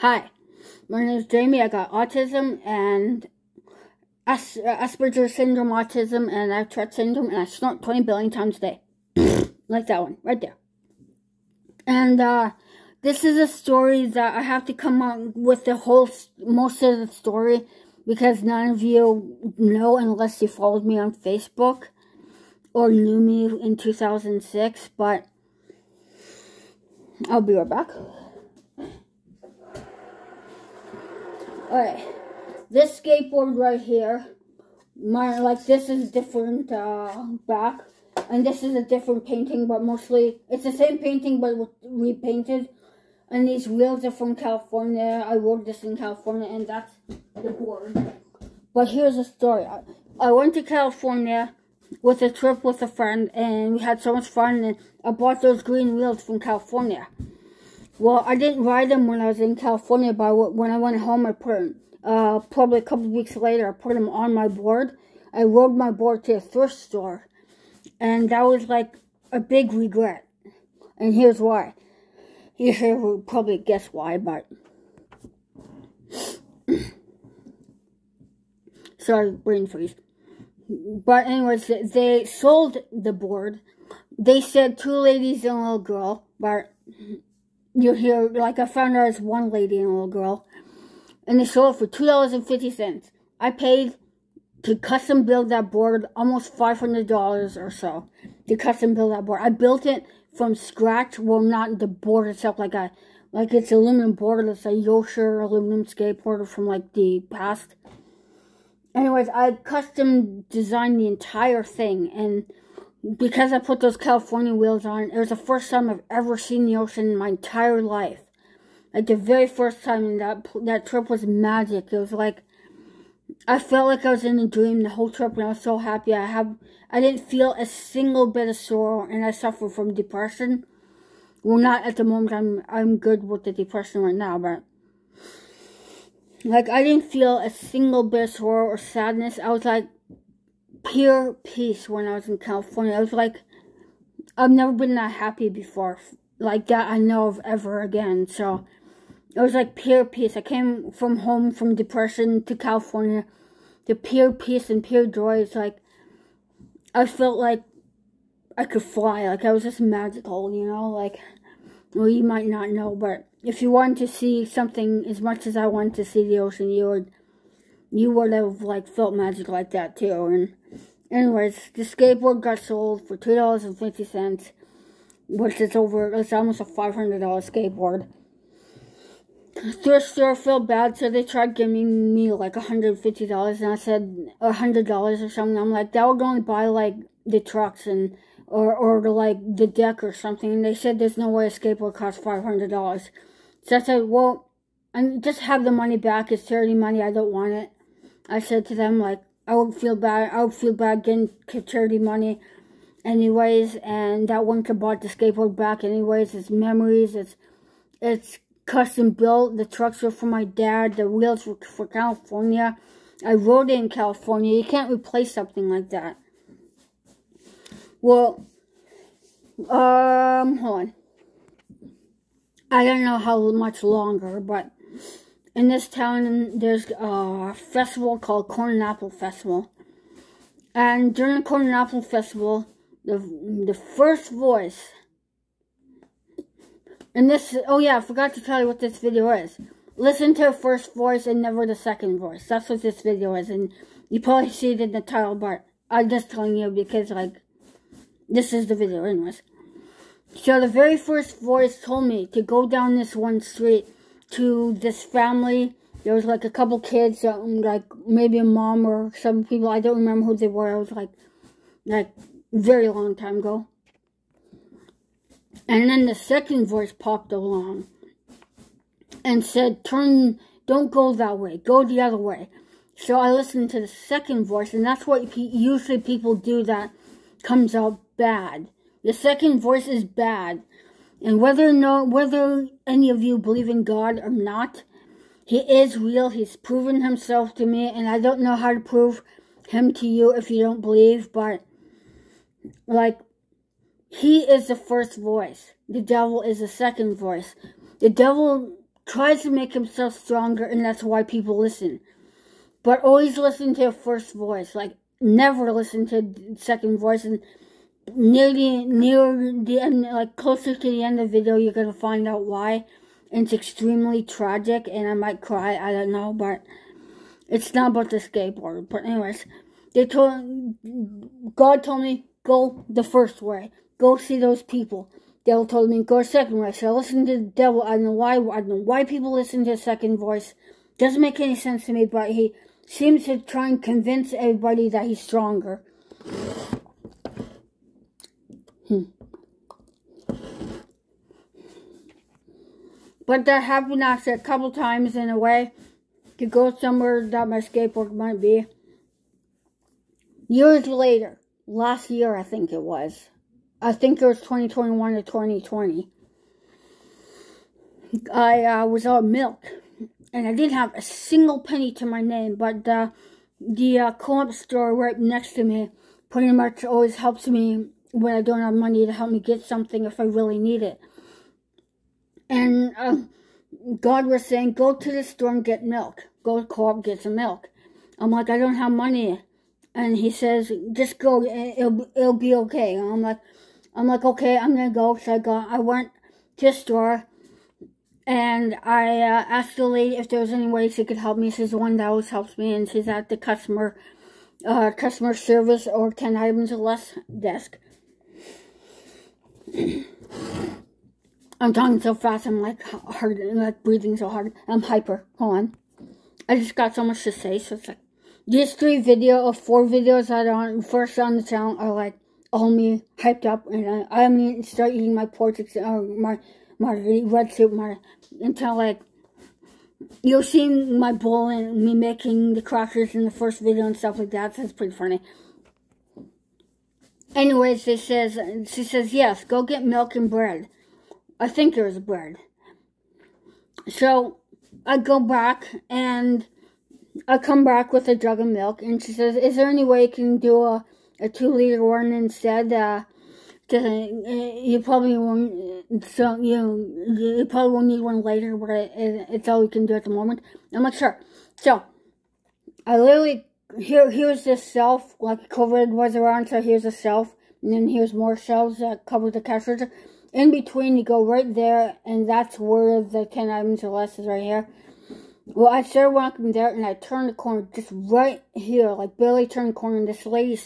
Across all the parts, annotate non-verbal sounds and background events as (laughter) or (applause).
Hi, my name is Jamie. I got autism and As Asperger's syndrome, autism, and I have Tourette syndrome, and I snort 20 billion times a day. (laughs) like that one, right there. And, uh, this is a story that I have to come up with the whole, most of the story, because none of you know unless you followed me on Facebook or knew me in 2006, but I'll be right back. Alright, this skateboard right here, my like this is different uh, back, and this is a different painting, but mostly it's the same painting but repainted. And these wheels are from California. I wrote this in California, and that's the board. But here's the story. I, I went to California with a trip with a friend, and we had so much fun. And I bought those green wheels from California. Well, I didn't ride them when I was in California, but when I went home, I put them, uh, probably a couple weeks later, I put them on my board. I rode my board to a thrift store, and that was like a big regret. And here's why. You will probably guess why, but... (coughs) Sorry, brain freeze. But anyways, they sold the board. They said two ladies and a little girl, but you hear, like I found out it's one lady and a little girl. And they sold it for $2.50. I paid to custom build that board almost $500 or so to custom build that board. I built it from scratch. Well, not the board itself, like I, like it's aluminum board. It's a Yosher aluminum skateboard from like the past anyways, I custom designed the entire thing, and because I put those California wheels on, it was the first time I've ever seen the ocean in my entire life. Like the very first time, and that that trip was magic. It was like I felt like I was in a dream the whole trip, and I was so happy. I have I didn't feel a single bit of sorrow, and I suffer from depression. Well, not at the moment. I'm I'm good with the depression right now, but like, I didn't feel a single bit of sorrow or sadness. I was like pure peace when I was in California. I was like, I've never been that happy before. Like that I know of ever again. So, it was like pure peace. I came from home from depression to California. The pure peace and pure joy. It's like, I felt like I could fly. Like, I was just magical, you know? Like, well, you might not know, but if you wanted to see something as much as I wanted to see the ocean, you would, you would have, like, felt magic like that, too. And, anyways, the skateboard got sold for $2.50, which is over, it's almost a $500 skateboard. Thrift store felt bad, so they tried giving me, like, $150, and I said $100 or something. I'm like, that would only buy, like, the trucks and or or like the deck or something. And they said there's no way a skateboard costs five hundred dollars. So I said, well, I just have the money back. It's charity money. I don't want it. I said to them like I would feel bad. I would feel bad getting charity money, anyways. And that one could bought the skateboard back anyways. It's memories. It's it's custom built. The trucks were for my dad. The wheels were for California. I rode it in California. You can't replace something like that. Well, um, hold on. I don't know how much longer, but in this town, there's a festival called Corn and Apple Festival. And during the Corn and Apple Festival, the, the first voice, and this, oh yeah, I forgot to tell you what this video is. Listen to the first voice and never the second voice. That's what this video is, and you probably see it in the title, but I'm just telling you because, like, this is the video anyways. So the very first voice told me to go down this one street to this family. There was like a couple kids, um, like maybe a mom or some people. I don't remember who they were. I was like, like very long time ago. And then the second voice popped along and said, turn, don't go that way. Go the other way. So I listened to the second voice, and that's what usually people do that comes out bad. The second voice is bad. And whether not, whether any of you believe in God or not, He is real. He's proven Himself to me, and I don't know how to prove Him to you if you don't believe, but, like, He is the first voice. The devil is the second voice. The devil tries to make himself stronger, and that's why people listen. But always listen to the first voice. Like, never listen to the second voice. And near the, near the end, like, closer to the end of the video, you're to find out why. It's extremely tragic, and I might cry, I don't know, but it's not about the skateboard. But anyways, they told, God told me, go the first way. Go see those people. Devil told me go second way. So I listened to the devil. I don't know why. I don't know why people listen to a second voice. Doesn't make any sense to me, but he seems to try and convince everybody that he's stronger. Hmm. But that happened after a couple times in a way to go somewhere that my skateboard might be. Years later, last year I think it was, I think it was 2021 to 2020. I uh, was out milk, and I didn't have a single penny to my name, but uh, the uh, co-op store right next to me pretty much always helps me when I don't have money to help me get something if I really need it. And uh, God was saying, go to the store and get milk. Go to co-op, get some milk. I'm like, I don't have money. And he says, just go, it'll, it'll be okay. And I'm like, I'm like, okay, I'm gonna go. So I got, I went to the store and I uh, asked the lady if there was any way she could help me. She's the one that always helps me, and she's at the customer, uh, customer service or 10 items or less desk. I'm talking so fast, I'm like hard, like breathing so hard. I'm hyper. Hold on. I just got so much to say, so it's like, these three video or four videos that are on, first on the channel are like, all me hyped up, and I, I'm start eating my pork, uh, my my red soup, my until like you'll see my bowl and me making the crackers in the first video and stuff like that. So it's pretty funny. Anyways, she says she says yes, go get milk and bread. I think there was bread. So I go back and I come back with a jug of milk, and she says, "Is there any way you can do a a two liter one instead. Uh, you probably won't. So you you probably won't need one later, but it, it's all we can do at the moment. I'm like sure. So I literally here here's this shelf like COVID was around, so here's a shelf, and then here's more shelves that cover the cash register. In between, you go right there, and that's where the ten items or less is right here. Well, I started walking there, and I turned the corner just right here, like barely turned the corner, and this lady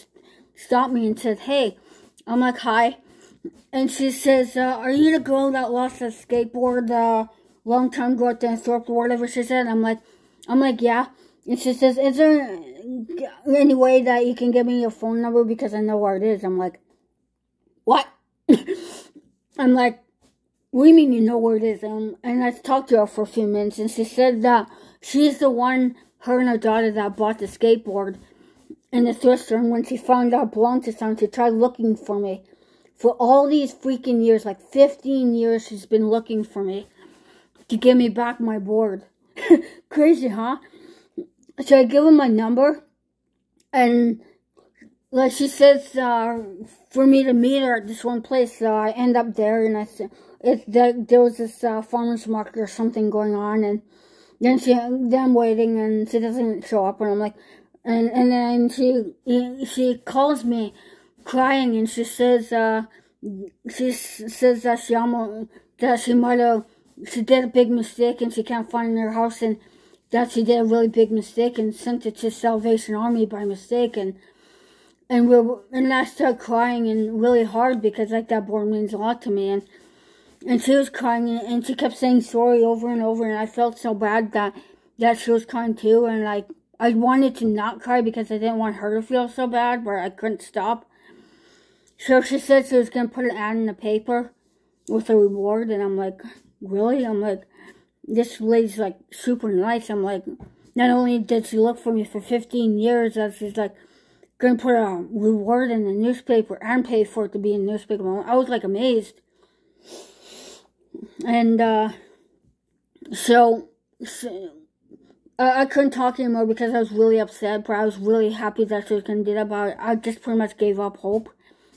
stopped me and said, hey, I'm like, hi. And she says, uh, are you the girl that lost a skateboard uh, long time ago at the Thorpe or whatever she said? I'm like, I'm like, yeah. And she says, is there any way that you can give me your phone number because I know where it is? I'm like, what? (laughs) I'm like, what do you mean you know where it is? Um, and I talked to her for a few minutes and she said that she's the one, her and her daughter that bought the skateboard in the thrift store. and when she found out belonged to someone, she tried looking for me. For all these freaking years, like 15 years, she's been looking for me to give me back my board. (laughs) Crazy, huh? So I give her my number, and like she says, uh, for me to meet her at this one place, so I end up there, and I said, it's there, there was this uh, farmer's market or something going on, and then she, then waiting, and she doesn't show up, and I'm like, and and then she she calls me crying and she says uh she says that she almost that she might have she did a big mistake and she can't find her house and that she did a really big mistake and sent it to Salvation Army by mistake. And and we and I started crying and really hard because like that board means a lot to me. And and she was crying and, she kept saying sorry over and over. And I felt so bad that that she was crying too. And like I wanted to not cry because I didn't want her to feel so bad, but I couldn't stop. So she said she was going to put an ad in the paper with a reward, and I'm like, really? I'm like, this lady's like super nice. I'm like, not only did she look for me for 15 years, that she's like, to put a reward in the newspaper and pay for it to be in the newspaper. I was like amazed. And, uh, so, so I, I couldn't talk anymore because I was really upset, but I was really happy that she was to do that, but I just pretty much gave up hope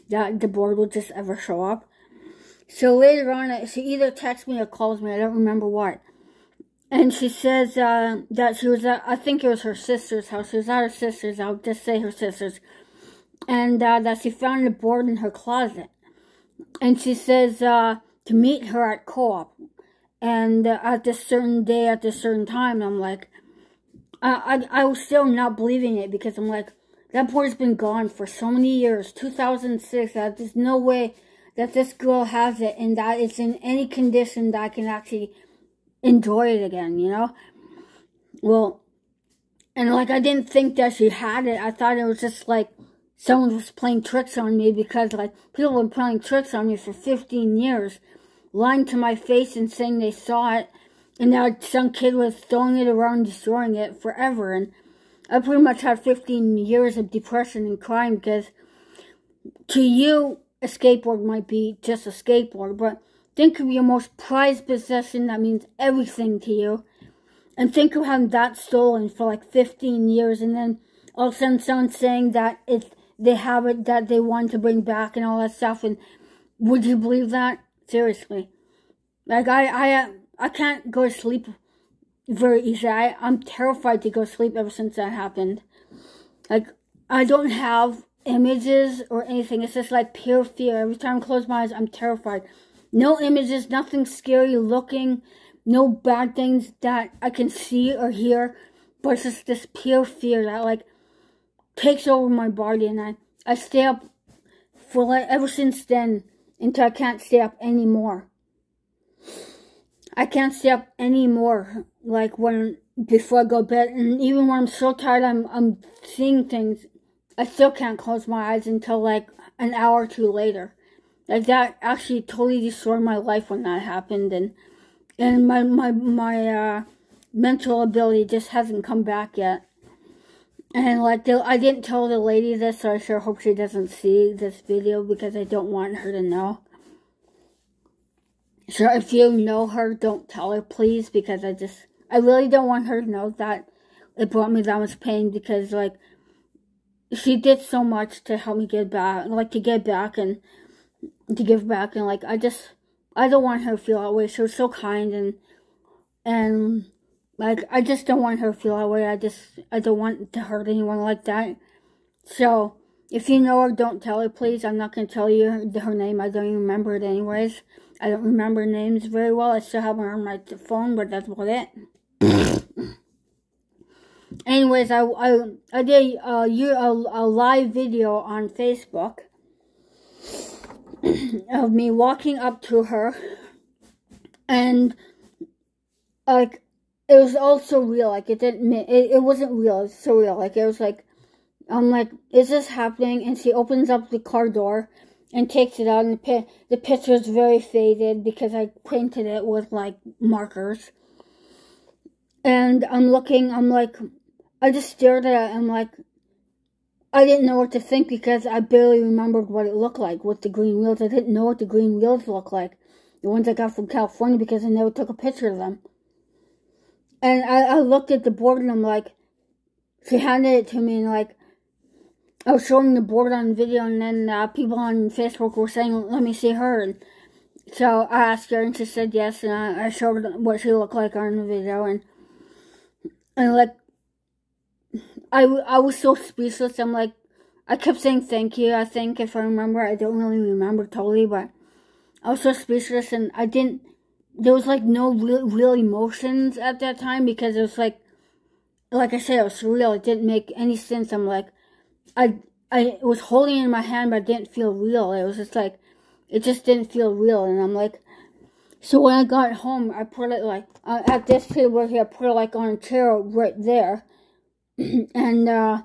that the board would just ever show up. So later on, she either texts me or calls me, I don't remember what. And she says uh, that she was at, I think it was her sister's house. She was at her sister's, I'll just say her sister's. And uh, that she found a board in her closet. And she says uh, to meet her at co-op. And uh, at this certain day, at this certain time, I'm like, I, I, I was still not believing it because I'm like, that board's been gone for so many years. 2006, that there's no way that this girl has it and that it's in any condition that I can actually enjoy it again, you know? Well, and like I didn't think that she had it. I thought it was just like someone was playing tricks on me because like people been playing tricks on me for 15 years, lying to my face and saying they saw it. And now some kid was throwing it around, destroying it forever. And I pretty much had 15 years of depression and crying because to you, a skateboard might be just a skateboard, but think of your most prized possession that means everything to you. And think of having that stolen for like 15 years and then all of a sudden someone saying that it's, they have it that they want to bring back and all that stuff. And would you believe that? Seriously. Like I, I, uh, I can't go to sleep very easily. I, I'm terrified to go to sleep ever since that happened. Like, I don't have images or anything. It's just like pure fear. Every time I close my eyes, I'm terrified. No images, nothing scary looking, no bad things that I can see or hear, but it's just this pure fear that like takes over my body and I, I stay up for like ever since then until I can't stay up anymore. I can't stay up anymore like when before I go to bed and even when I'm so tired I'm I'm seeing things I still can't close my eyes until like an hour or two later. Like that actually totally destroyed my life when that happened and and my my my uh mental ability just hasn't come back yet. And like the, I didn't tell the lady this, so I sure hope she doesn't see this video because I don't want her to know. So if you know her, don't tell her, please, because I just, I really don't want her to know that it brought me that much pain because, like, she did so much to help me get back, like to get back and to give back, and like I just I don't want her to feel that way. She was so kind and and like I just don't want her to feel that way. I just I don't want to hurt anyone like that. So if you know her, don't tell her, please. I'm not gonna tell you her, her name. I don't even remember it anyways. I don't remember names very well. I still have her on my phone, but that's about it. (coughs) anyways, I, I, I did uh, a, a, a live video on Facebook (clears throat) of me walking up to her. And like it was all real like it didn't it, it wasn't real it's so real like it was like i'm like is this happening? And she opens up the car door and takes it out and the, the picture is very faded because i painted it with like markers. And i'm looking i'm like I just stared at it I'm like, I didn't know what to think because I barely remembered what it looked like with the green wheels. I didn't know what the green wheels looked like. The ones I got from California because I never took a picture of them. And I, I looked at the board and I'm like, she handed it to me and like, I was showing the board on video and then uh, people on Facebook were saying, let me see her. And so I asked her and she said yes and I, I showed what she looked like on the video and, and like, I, I was so speechless. I'm like, I kept saying thank you, I think, if I remember. I don't really remember totally, but I was so speechless and I didn't, there was like no real, real emotions at that time because it was like, like I said, it was real. It didn't make any sense. I'm like, I, I was holding in my hand, but it didn't feel real. It was just like, it just didn't feel real. And I'm like, so when I got home, I put it like, uh, at this table here, I put it like on a chair right there (clears throat) and uh,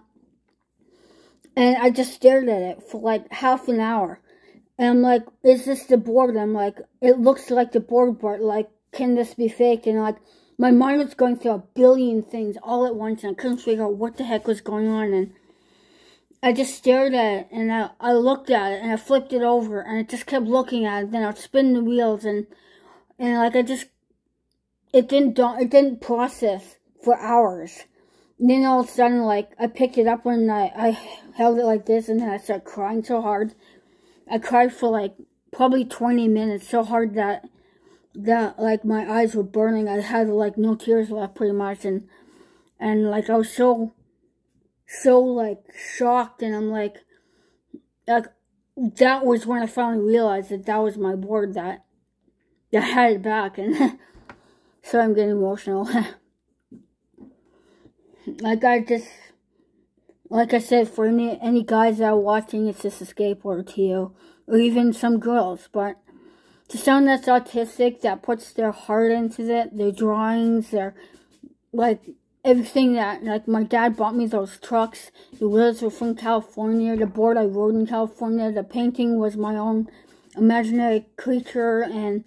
and I just stared at it for like half an hour. And I'm like, is this the board? I'm like, it looks like the board, but like, can this be faked? And like, my mind was going through a billion things all at once, and I couldn't figure out what the heck was going on. And I just stared at it, and I, I looked at it, and I flipped it over, and I just kept looking at it. Then I'd spin the wheels, and and like I just, it didn't it didn't process for hours then all of a sudden, like, I picked it up when I, I held it like this, and then I started crying so hard. I cried for, like, probably 20 minutes, so hard that that like my eyes were burning. I had like no tears left pretty much and and like I was so so like shocked and I'm like like that was when I finally realized that that was my board that that had it back and (laughs) so I'm getting emotional. (laughs) like I just like I said for any any guys that are watching it's just a skateboard to you or even some girls but to someone that's autistic that puts their heart into it, their drawings, their like everything that like my dad bought me those trucks. The wheels were from California. The board I rode in California. The painting was my own imaginary creature, and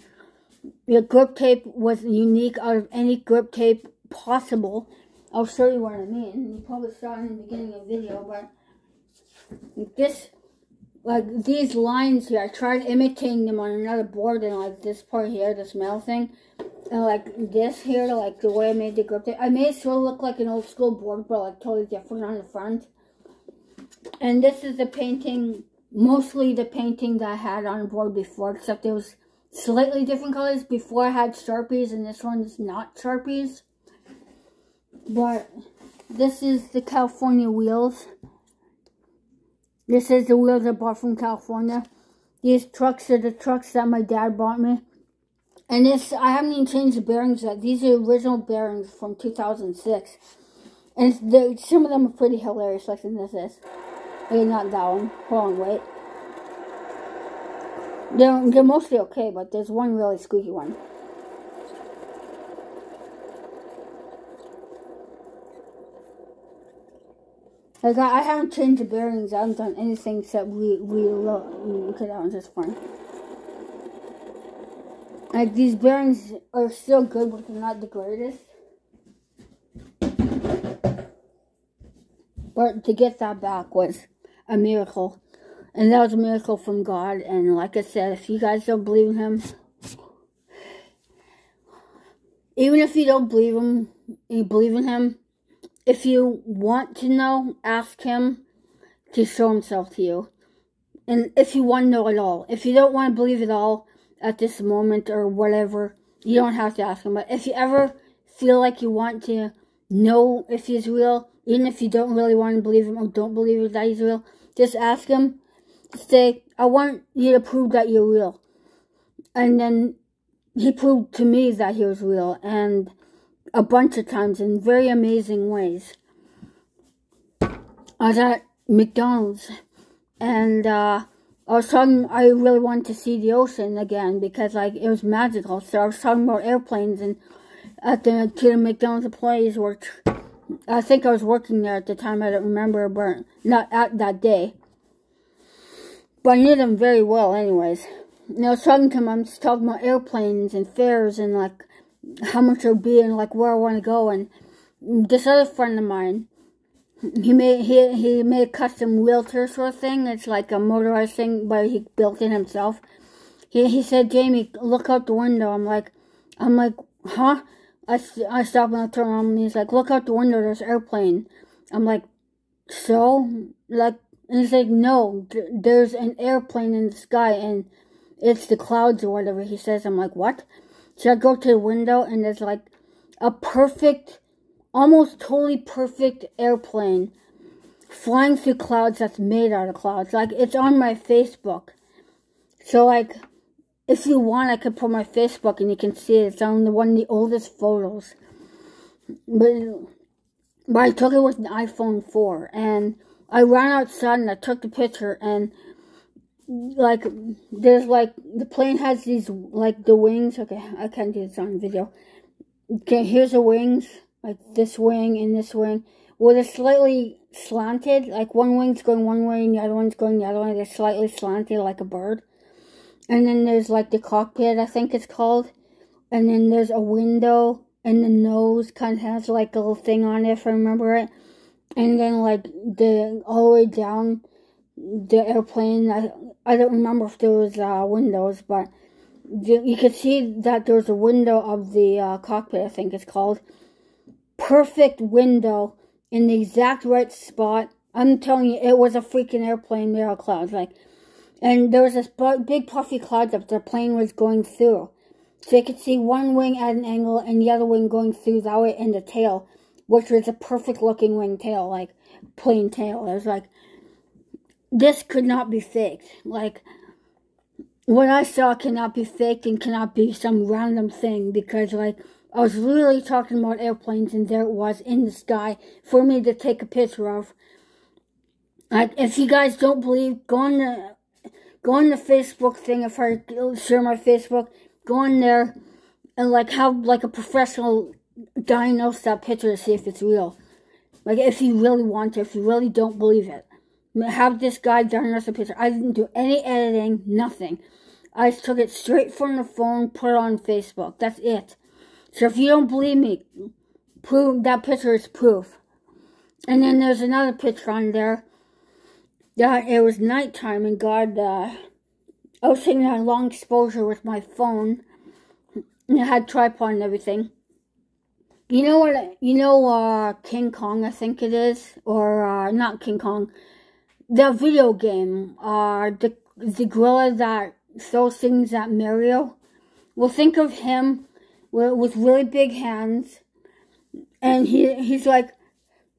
the grip tape was unique out of any grip tape possible. I'll show you what I mean. You probably saw in the beginning of the video, but this like these lines here, I tried imitating them on another board and like this part here, this metal thing. And like this here, like the way I made the grip. I made it sort of look like an old school board, but like totally different on the front. And this is the painting, mostly the painting that I had on the board before, except it was slightly different colors. Before I had Sharpies and this one is not Sharpies. But this is the California wheels. This is the wheels I bought from California. These trucks are the trucks that my dad bought me. And this, I haven't even changed the bearings yet. These are original bearings from 2006. And some of them are pretty hilarious, like this is. Okay, not that one. Hold on, wait. They're, they're mostly okay, but there's one really squeaky one. Like I, I haven't changed the bearings. I haven't done anything except we we look. Okay, that one's just fine. Like these bearings are still good, but they're not the greatest. But to get that back was a miracle. And that was a miracle from God. And like I said, if you guys don't believe in him, even if you don't believe him, you believe in him, if you want to know, ask him to show himself to you. And if you want to know at all, if you don't want to believe it all at this moment or whatever, you don't have to ask him. But if you ever feel like you want to know if he's real, even if you don't really want to believe him or don't believe that he's real, just ask him. Say, I want you to prove that you're real. And then he proved to me that he was real. And a bunch of times in very amazing ways. I was at McDonald's and uh, I was talking, I really wanted to see the ocean again because like it was magical. So I was talking about airplanes and at the, to the McDonald's employees worked, I think I was working there at the time, I don't remember, but not at that day. But I knew them very well anyways. And I was talking to them, I was talking about airplanes and fares and like how much it'll be and like where I want to go. And this other friend of mine, he made he he made a custom wheelchair sort of thing. It's like a motorized thing, but he built it himself. He he said, Jamie, look out the window. I'm like, I'm like, huh? I, I stop and I turn around and he's like, look out the window, there's airplane. I'm like, so? Like, and he's like, no, there's an airplane in the sky and it's the clouds or whatever he says. I'm like, what? So I go to the window and there's like a perfect, almost totally perfect airplane flying through clouds that's made out of clouds. Like it's on my Facebook. So like if you want I could put my Facebook and you can see it. It's on the one of the oldest photos. But but I took it with an iPhone 4 and I ran outside and I took the picture and like there's like the plane has these like the wings. Okay i can't do this on video. Okay here's the wings. Like this wing and this wing. Well they're slightly slanted. Like one wing's going one way and the other one's going the other way. They're slightly slanted like a bird. And then there's like the cockpit i think it's called. And then there's a window and the nose kind of has like a little thing on it if i remember it. And then like the all the way down the airplane. I, I don't remember if there was uh, windows, but the, you could see that there's a window of the uh, cockpit, I think it's called. Perfect window in the exact right spot. I'm telling you, it was a freaking airplane of clouds. Like, and there was this big puffy cloud that the plane was going through. So you could see one wing at an angle and the other wing going through that way and the tail, which was a perfect looking wing tail, like plain tail. It was like, this could not be faked. Like, what I saw cannot be faked and cannot be some random thing because, like, I was really talking about airplanes and there it was in the sky for me to take a picture of. If you guys don't believe, go on the, go on the Facebook thing. If I share my Facebook, go on there and, like, have, like, a professional diagnose that picture to see if it's real. Like, if you really want to, if you really don't believe it have this guy diagnose the picture. I didn't do any editing, nothing. I took it straight from the phone, put it on Facebook. That's it. So if you don't believe me, prove that picture is proof. And then there's another picture on there that it was nighttime and God, uh, I was taking a long exposure with my phone. And it had tripod and everything. You know what? You know, uh, King Kong, I think it is, or uh, not King Kong the video game, uh, the, the gorilla that throws things at Mario. Well, think of him with, really big hands, and he he's like,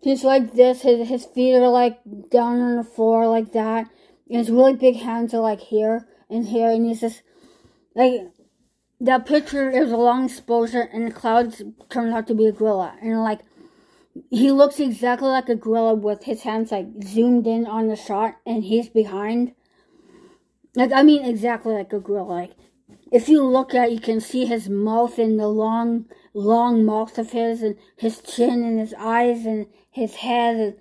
he's like this, his, his feet are like down on the floor like that, and his really big hands are like here and here, and he's just, like, that picture is a long exposure, and the clouds turned out to be a gorilla, and like, he looks exactly like a gorilla with his hands like zoomed in on the shot and he's behind. Like I mean exactly like a gorilla. Like if you look at it, you can see his mouth and the long long mouth of his and his chin and his eyes and his head and,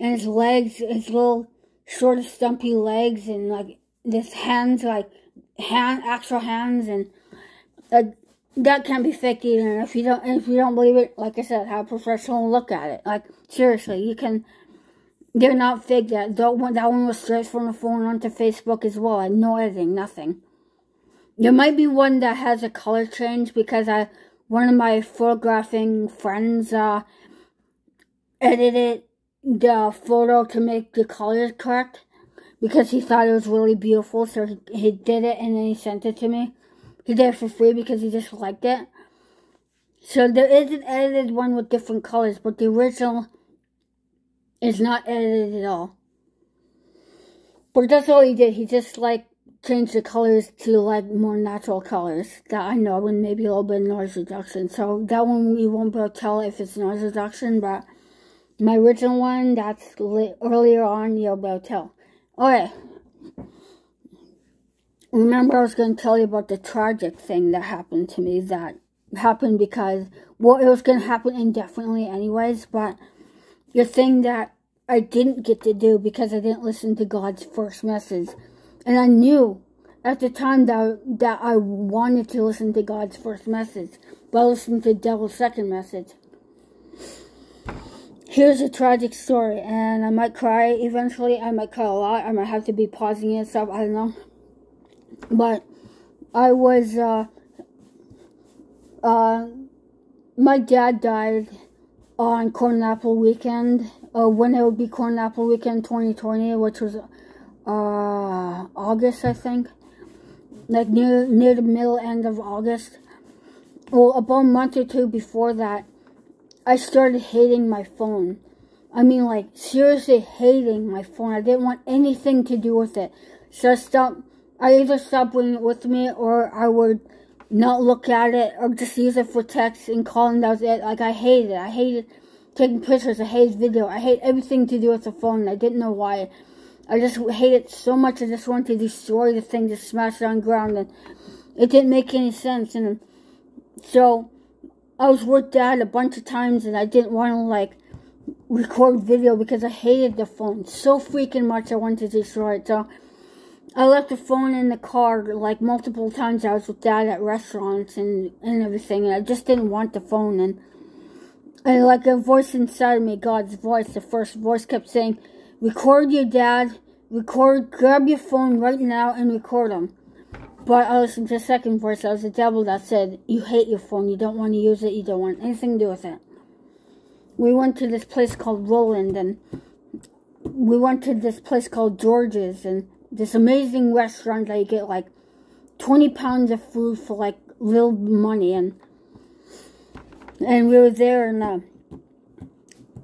and his legs, his little short stumpy legs and like his hands like hand actual hands and like that can't be fake either. if you don't, if you don't believe it, like I said, have a professional look at it. Like seriously, you can. They're not fake. That that one, that one was straight from the phone onto Facebook as well. I no editing, nothing. There might be one that has a color change because I one of my photographing friends uh edited the photo to make the colors correct because he thought it was really beautiful. So he, he did it and then he sent it to me. He did it for free because he just liked it. So there is an edited one with different colors, but the original is not edited at all. But that's all he did. He just like changed the colors to like more natural colors that I know and maybe a little bit of noise reduction. So that one we won't be able to tell if it's noise reduction, but my original one that's earlier on you'll be able to tell. Okay remember I was going to tell you about the tragic thing that happened to me that happened because, well, it was going to happen indefinitely anyways, but the thing that I didn't get to do because I didn't listen to God's first message. And I knew at the time that, that I wanted to listen to God's first message, but I listened to the devil's second message. Here's a tragic story, and I might cry eventually. I might cry a lot. I might have to be pausing and stuff. I don't know. But I was, uh, uh, my dad died on Corn Apple Weekend, uh, when it would be Corn Apple Weekend 2020, which was, uh, August, I think. Like near, near the middle end of August. Well, about a month or two before that, I started hating my phone. I mean, like, seriously hating my phone. I didn't want anything to do with it. So I stopped I either stop bringing it with me or I would not look at it or just use it for text and calling. That was it. Like, I hated it. I hated taking pictures. I hated video. I hate everything to do with the phone. I didn't know why. I just hate it so much. I just wanted to destroy the thing, just smash it on the ground. And it didn't make any sense. And so I was with dad a bunch of times and I didn't want to, like, record video because I hated the phone so freaking much. I wanted to destroy it. So I left the phone in the car like multiple times. I was with dad at restaurants and, and everything, and I just didn't want the phone. And, and like a voice inside of me, God's voice, the first voice kept saying, Record your dad, record, grab your phone right now and record him. But I listened to the second voice. That was the devil that said, You hate your phone, you don't want to use it, you don't want anything to do with it. We went to this place called Roland, and we went to this place called George's, and this amazing restaurant that you get like 20 pounds of food for like little money, and and we were there, and uh,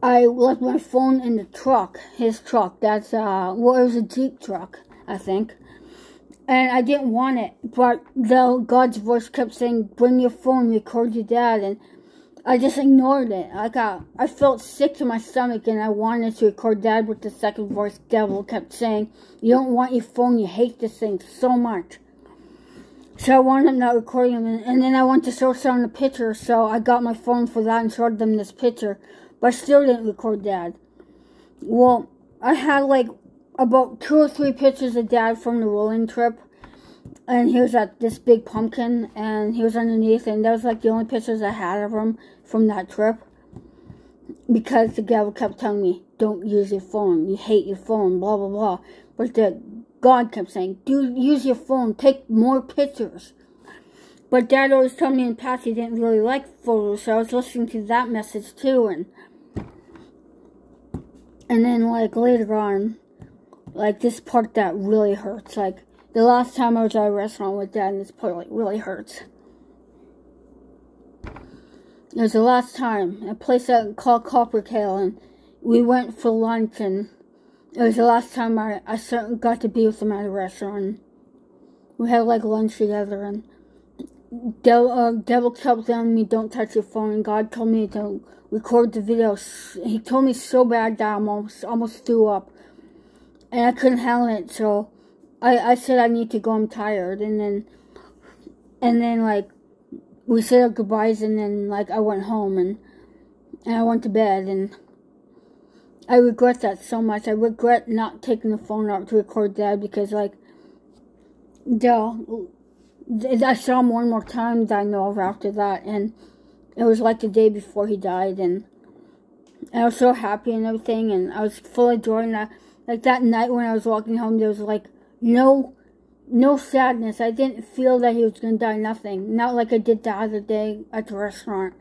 I left my phone in the truck, his truck. That's uh, well, it was a Jeep truck, I think. And I didn't want it, but the God's voice kept saying, "Bring your phone, record your dad," and I just ignored it. I got, I felt sick to my stomach, and I wanted to record dad, but the second voice, devil, kept saying, "You don't want your phone. You hate this thing so much." So I wound up not recording him, and, and then I went to show someone the picture, so I got my phone for that and showed them this picture but I still didn't record dad. Well, I had like about two or three pictures of dad from the Roland trip. And he was at this big pumpkin, and he was underneath, and that was like the only pictures I had of him from that trip. Because the devil kept telling me, don't use your phone, you hate your phone, blah, blah, blah. But the God kept saying, do use your phone, take more pictures. But Dad always told me in the past he didn't really like photos, so I was listening to that message too, and and then, like, later on, like, this part that really hurts. Like, the last time I was at a restaurant with Dad, and this part, like, really hurts. It was the last time. A place that called Coppertail, and we went for lunch, and it was the last time I, I got to be with him at a restaurant. We had, like, lunch together, and Devil, uh, Devil kept telling me, don't touch your phone, and God told me to record the video. He told me so bad that I almost, almost threw up. And I couldn't handle it, so I, I said I need to go, I'm tired. And then, and then, like, we said our goodbyes, and then, like, I went home, and, and I went to bed, and I regret that so much. I regret not taking the phone out to record that, because, like, the I saw him one more time that I know of after that, and it was like the day before he died, and I was so happy and everything, and I was full of joy. And I, like that night when I was walking home, there was like no, no sadness. I didn't feel that he was gonna die. Nothing. Not like I did the other day at the restaurant.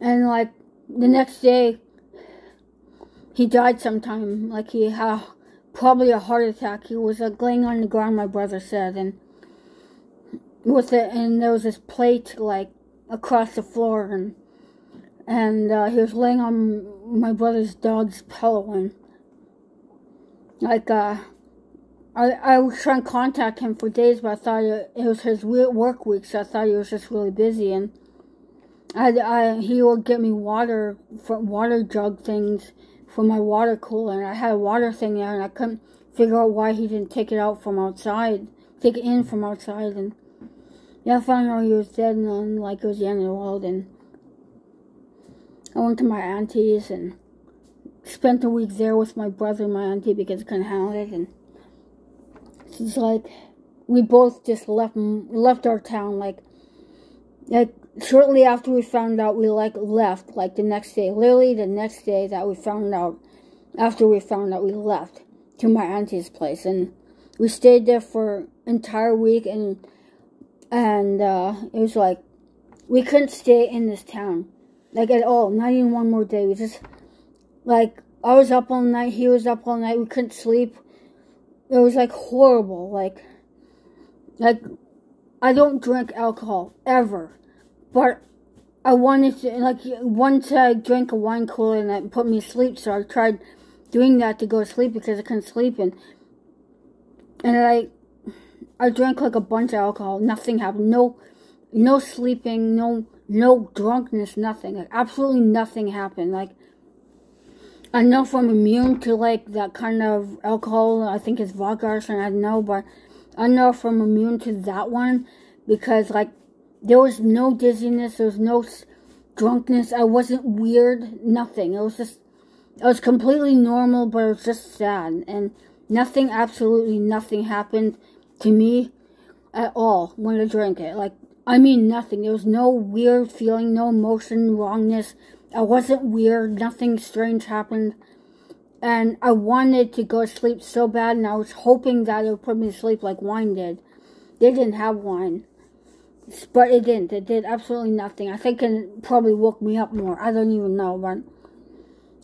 And like the next day, he died sometime. Like he had probably a heart attack. He was like laying on the ground. My brother said, and with it, and there was this plate like across the floor, and and uh, he was laying on my brother's dog's pillow, and like uh, I I was trying to contact him for days, but I thought it, it was his work week, so I thought he was just really busy, and I, I he would get me water for water jug things for my water cooler, and I had a water thing there, and I couldn't figure out why he didn't take it out from outside, take it in from outside, and yeah, I found out he was dead and then, like, it was the end of the world. And I went to my auntie's and spent a week there with my brother and my auntie because I couldn't handle it. And it's like, we both just left left our town, like, like, shortly after we found out, we, like, left, like, the next day. Literally the next day that we found out, after we found out, we left to my auntie's place. And we stayed there for entire week and and uh, it was like we couldn't stay in this town like at all not even one more day we just like i was up all night he was up all night we couldn't sleep it was like horrible like like i don't drink alcohol ever but i wanted to like once i drank a wine cooler and that put me asleep. so i tried doing that to go to sleep because i couldn't sleep and and i I drank like a bunch of alcohol. Nothing happened. No, no sleeping. No, no drunkenness. Nothing. Like absolutely nothing happened. Like I know if I'm immune to like that kind of alcohol. I think it's vodka or something. I don't know, but I know if I'm immune to that one because like there was no dizziness. There was no drunkenness. I wasn't weird. Nothing. It was just. It was completely normal, but it was just sad and nothing. Absolutely nothing happened to me at all when I drank it. Like, I mean nothing. There was no weird feeling, no emotion, wrongness. I wasn't weird. Nothing strange happened. And I wanted to go to sleep so bad, and I was hoping that it would put me to sleep like wine did. They didn't have wine. But it didn't. It did absolutely nothing. I think it probably woke me up more. I don't even know. But,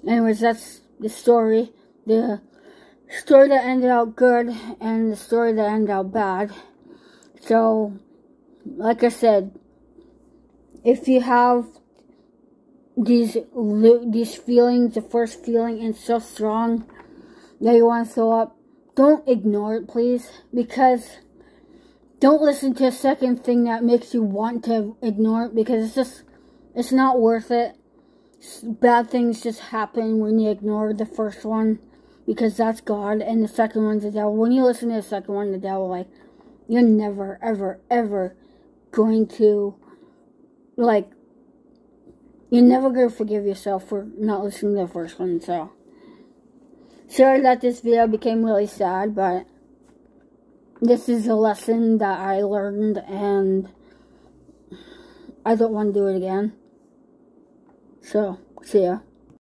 anyways, that's the story. The story that ended out good and the story that ended out bad. So, like I said, if you have these these feelings, the first feeling, and so strong that you want to throw up, don't ignore it, please, because don't listen to a second thing that makes you want to ignore it because it's just it's not worth it. Bad things just happen when you ignore the first one because that's God and the second one's the devil. When you listen to the second one, the devil, like you're never, ever, ever going to like you're never gonna forgive yourself for not listening to the first one, so sorry that this video became really sad, but this is a lesson that I learned and I don't want to do it again. So, see ya.